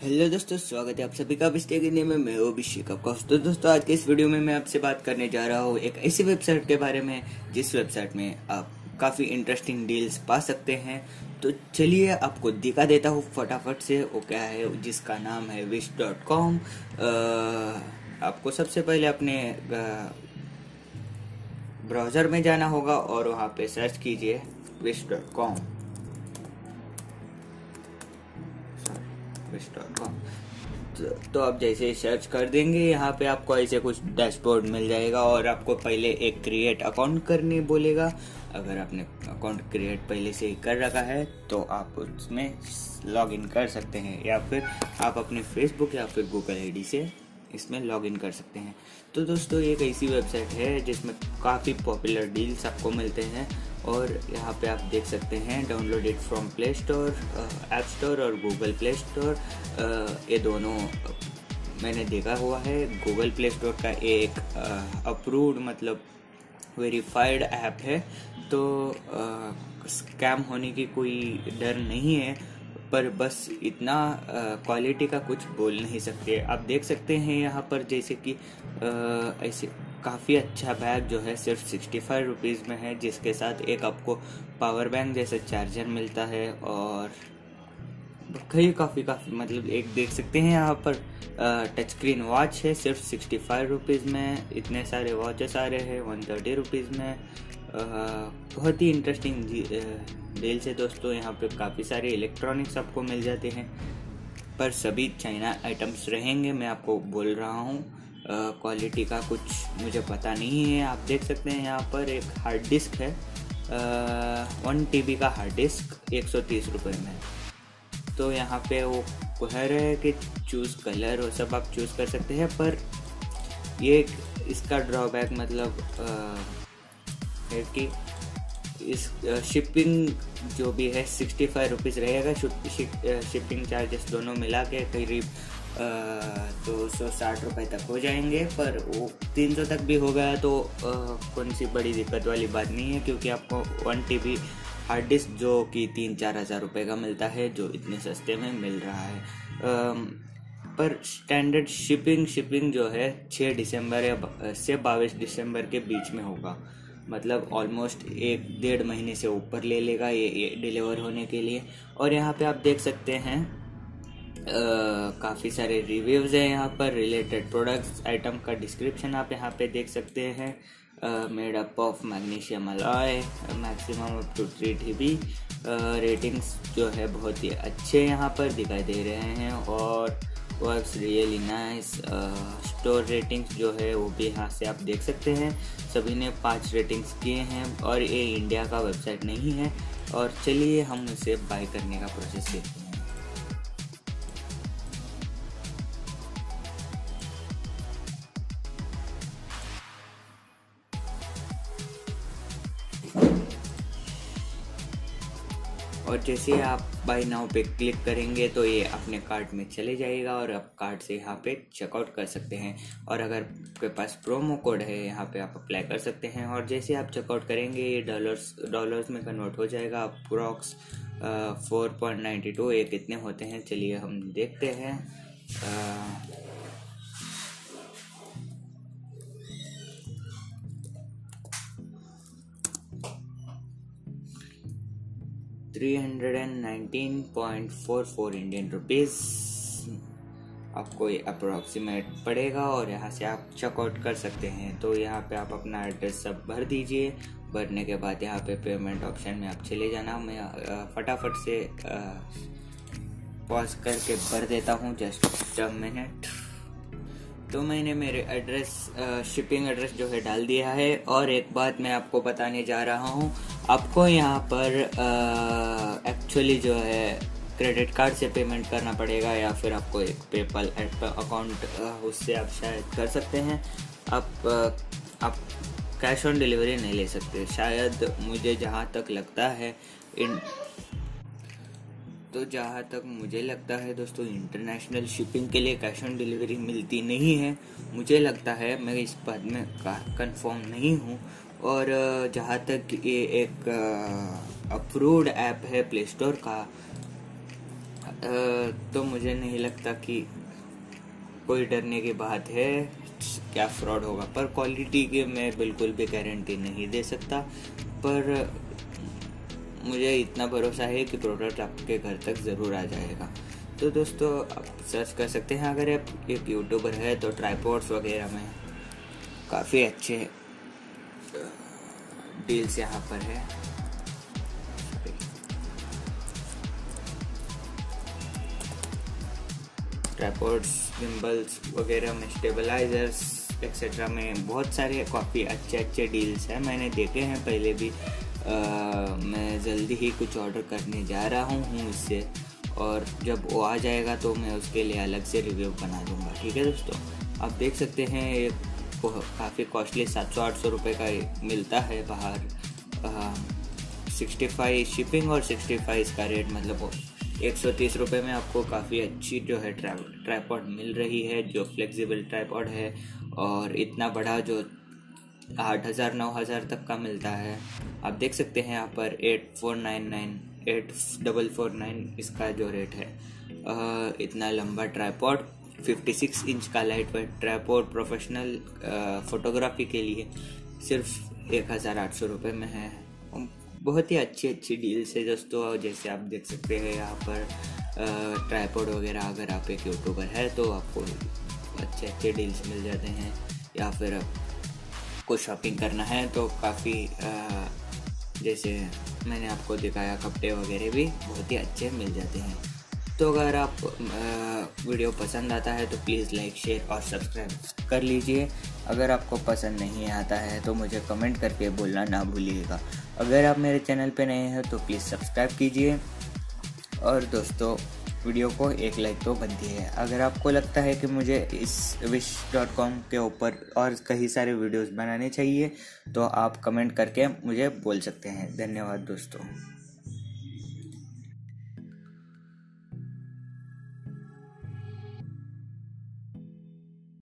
Hello दोस्तों, स्वागत है आप सभी का। मिस्टेक इंडिया में मैं अभिषेक आपका तो दोस्तों, आज के इस वीडियो में मैं आपसे बात करने जा रहा हूँ एक ऐसी वेबसाइट के बारे में, जिस वेबसाइट में आप काफ़ी इंटरेस्टिंग डील्स पा सकते हैं। तो चलिए आपको दिखा देता हूँ फटाफट से, वो क्या है, जिसका नाम है विश डॉट कॉम आपको सबसे पहले अपने ब्राउज़र में जाना होगा और वहाँ पे सर्च कीजिए विश डॉट कॉम तो, आप जैसे सर्च कर देंगे यहाँ पे आपको ऐसे कुछ डैशबोर्ड मिल जाएगा और आपको पहले एक क्रिएट अकाउंट करने बोलेगा। अगर आपने अकाउंट क्रिएट पहले से ही कर रखा है तो आप उसमें लॉग इन कर सकते हैं या फिर आप अपने फेसबुक या फिर गूगल आईडी से इसमें लॉग इन कर सकते हैं। तो दोस्तों, एक ऐसी वेबसाइट है जिसमें काफ़ी पॉपुलर डील्स आपको मिलते हैं और यहाँ पे आप देख सकते हैं download it from Play Store App Store और गूगल प्ले स्टोर ये दोनों मैंने देखा हुआ है। गूगल प्ले स्टोर का एक अप्रूव्ड मतलब वेरीफाइड ऐप है। तो स्कैम होने की कोई डर नहीं है। पर बस इतना क्वालिटी का कुछ बोल नहीं सकते। आप देख सकते हैं यहाँ पर जैसे कि ऐसे काफ़ी अच्छा बैग जो है सिर्फ़ सिक्सटी फाइव रुपीज़ में है, जिसके साथ एक आपको पावर बैंक जैसा चार्जर मिलता है और कई काफ़ी काफ़ी मतलब एक देख सकते हैं यहाँ पर टच स्क्रीन वॉच है सिर्फ़ सिक्सटी फाइव रुपीज़ में, इतने सारे वॉचेस आ रहे हैं वन थर्टी रुपीज़ में बहुत ही इंटरेस्टिंग डील से दोस्तों, यहाँ पे काफ़ी सारे इलेक्ट्रॉनिक्स आपको मिल जाते हैं। पर सभी चाइना आइटम्स रहेंगे, मैं आपको बोल रहा हूँ। क्वालिटी का कुछ मुझे पता नहीं है, आप देख सकते हैं यहाँ पर एक हार्ड डिस्क है। वन टी का हार्ड डिस्क एक सौ तीस रुपये में तो यहाँ पे वो कह रहे हैं कि चूज़ कलर वो सब आप चूज़ कर सकते हैं, पर ये इसका ड्रॉबैक मतलब है कि इस शिपिंग जो भी है सिक्सटी फाइव रुपीज़ रहेगा शिपिंग चार्जेस दोनों मिला के करीब दो सौ साठ रुपये तक हो जाएँगे। पर वो तीन सौ तक भी हो गया तो कौन सी बड़ी दिक्कत वाली बात नहीं है, क्योंकि आपको one T B hard disk जो कि तीन चार हज़ार रुपये का मिलता है, जो इतने सस्ते में मिल रहा है। पर स्टैंडर्ड शिपिंग शिपिंग जो है छः दिसंबर या से बाईस दिसंबर के बीच में होगा। मतलब ऑलमोस्ट एक डेढ़ महीने से ऊपर ले लेगा ये, डिलीवर होने के लिए। और यहाँ पे आप देख सकते हैं काफ़ी सारे रिव्यूज़ हैं यहाँ पर रिलेटेड प्रोडक्ट्स आइटम का डिस्क्रिप्शन आप यहाँ पे देख सकते हैं। Made up of magnesium alloy maximum up to three T B ratings जो है बहुत ही अच्छे यहाँ पर दिखाई दे रहे हैं। और works really nice store ratings जो है वो भी यहाँ से आप देख सकते हैं। सभी ने पाँच रेटिंग्स किए हैं और ये इंडिया का वेबसाइट नहीं है। और चलिए हम इसे बाय करने का प्रोसेस देखते हैं। और जैसे आप बाई नाउ पे क्लिक करेंगे तो ये अपने कार्ट में चले जाएगा और आप कार्ट से यहाँ पे चेकआउट कर सकते हैं। और अगर आपके पास प्रोमो कोड है, यहाँ पे आप अप्लाई कर सकते हैं। और जैसे आप चेकआउट करेंगे, ये डॉलर्स डॉलर्स में कन्वर्ट हो जाएगा। Approx four point ninety two ये कितने होते हैं। चलिए हम देखते हैं। आ, three hundred and nineteen point four four Indian rupees आपको ये अप्रोक्सीमेट पड़ेगा और यहाँ से आप चेकआउट कर सकते हैं। तो यहाँ पे आप अपना एड्रेस सब भर दीजिए। भरने के बाद यहाँ पे पेमेंट ऑप्शन में आप चले जाना। मैं फटाफट से पॉज करके भर देता हूँ। जस्ट अ मिनट तो मैंने मेरे एड्रेस शिपिंग एड्रेस जो है डाल दिया है। और एक बात मैं आपको बताने जा रहा हूँ। आपको यहाँ पर एक्चुअली जो है क्रेडिट कार्ड से पेमेंट करना पड़ेगा या फिर आपको एक पेपल अकाउंट उससे आप शायद कर सकते हैं। आप आप कैश ऑन डिलीवरी नहीं ले सकते। शायद मुझे जहाँ तक लगता है इन तो जहाँ तक मुझे लगता है दोस्तों इंटरनेशनल शिपिंग के लिए कैश ऑन डिलीवरी मिलती नहीं है। मुझे लगता है, मैं इस बात में कंफर्म नहीं हूँ। और जहाँ तक ये एक अप्रूव्ड ऐप है प्ले स्टोर का तो मुझे नहीं लगता कि कोई डरने की बात है, क्या फ्रॉड होगा। पर क्वालिटी के मैं बिल्कुल भी गारंटी नहीं दे सकता। पर मुझे इतना भरोसा है कि प्रोडक्ट आपके घर तक ज़रूर आ जाएगा। तो दोस्तों, आप सर्च कर सकते हैं। अगर आप एक यूट्यूबर है तो ट्राईपोर्ट्स वगैरह में काफ़ी अच्छे डील्स यहाँ पर है। ट्राईपोर्ट्स गिम्बल्स वगैरह में स्टेबलाइजर्स एक्सेट्रा में बहुत सारे काफ़ी अच्छे अच्छे डील्स हैं। मैंने देखे हैं पहले भी। आ, मैं जल्दी ही कुछ ऑर्डर करने जा रहा हूँ हूँ इससे। और जब वो आ जाएगा तो मैं उसके लिए अलग से रिव्यू बना दूँगा। ठीक है दोस्तों? आप देख सकते हैं एक काफ़ी कॉस्टली सात सौ आठ सौ रुपये का मिलता है बाहर। सिक्सटी फाइव शिपिंग और सिक्सटी फाइव इसका रेट मतलब एक सौ तीस रुपये में आपको काफ़ी अच्छी जो है ट्राईपॉड मिल रही है जो फ्लेक्सिबल ट्राईपॉड है और इतना बड़ा जो आठ हज़ार नौ हज़ार तक का मिलता है। आप देख सकते हैं यहाँ पर eight four nine nine eight double four nine इसका जो रेट है। आ, इतना लंबा ट्राईपॉड 56 इंच का light weight tripod professional photography के लिए सिर्फ़ एक हज़ार आठ सौ रुपये में है। बहुत ही अच्छी अच्छी डील्स है दोस्तों जैसे आप देख सकते हैं यहाँ पर ट्राईपोड वगैरह अगर आप एक यूट्यूबर है तो आपको अच्छे अच्छे डील्स मिल जाते हैं, या फिर आपको शॉपिंग करना है तो काफ़ी जैसे मैंने आपको दिखाया कपड़े वगैरह भी बहुत ही अच्छे मिल जाते हैं। तो अगर आप वीडियो पसंद आता है तो प्लीज़ लाइक, शेयर और सब्सक्राइब कर लीजिए। अगर आपको पसंद नहीं आता है तो मुझे कमेंट करके बोलना ना भूलिएगा। अगर आप मेरे चैनल पे नए हैं तो प्लीज़ सब्सक्राइब कीजिए। और दोस्तों, वीडियो को एक लाइक तो बनती है। अगर आपको लगता है कि मुझे इस विश डॉट कॉम के ऊपर और कई सारे वीडियोस बनाने चाहिए तो आप कमेंट करके मुझे बोल सकते हैं। धन्यवाद दोस्तों।